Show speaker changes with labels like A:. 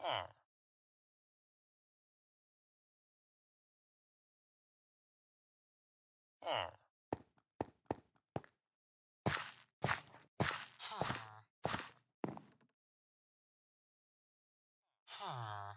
A: Oh. Huh.